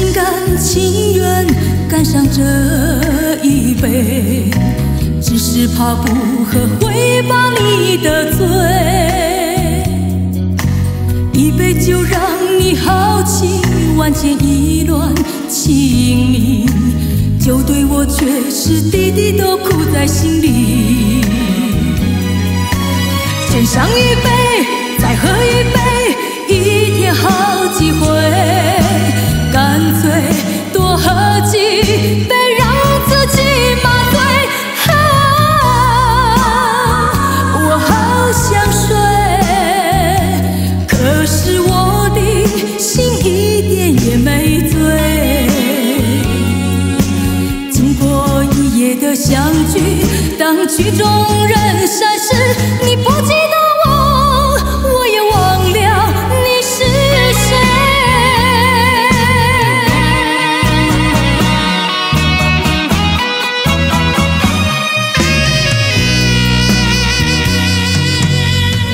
心甘情愿干上这一杯，只是怕不喝会把你得罪。一杯酒让你豪情万千意乱情迷，酒对我却是滴滴都苦在心里。曲终人散时，你不记得我，我也忘了你是谁。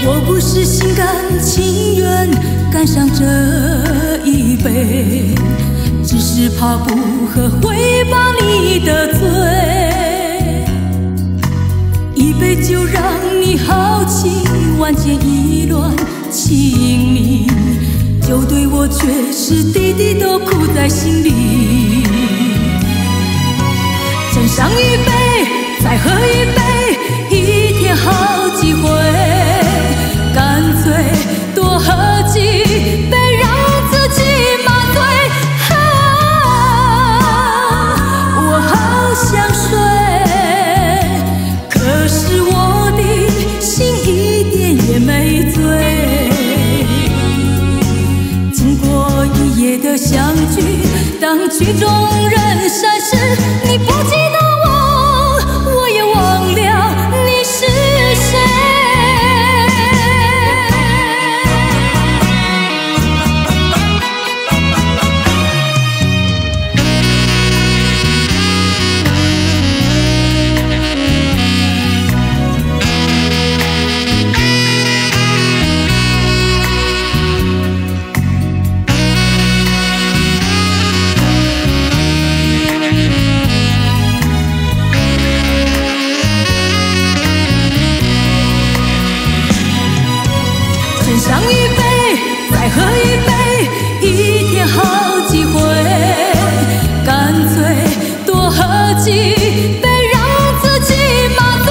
我不是心甘情愿干上这一杯，只是怕不喝会把你得罪。一杯酒让你豪情万千意乱情迷，酒对我却是滴滴都苦在心里。斟上一杯，再喝一杯，可是我的心一点也没醉。经过一夜的相聚，当曲终人散时，上一杯，再喝一杯，一天好几回，干脆多喝几杯，让自己麻醉。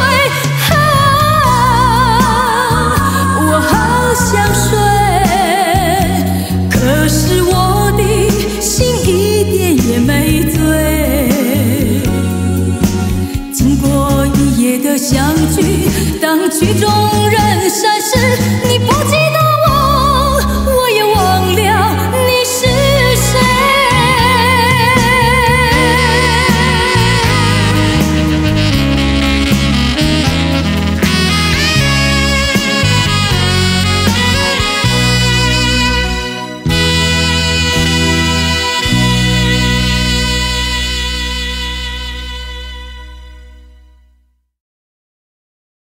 我好想睡，可是我的心一点也没醉。经过一夜的相聚，当曲终人散，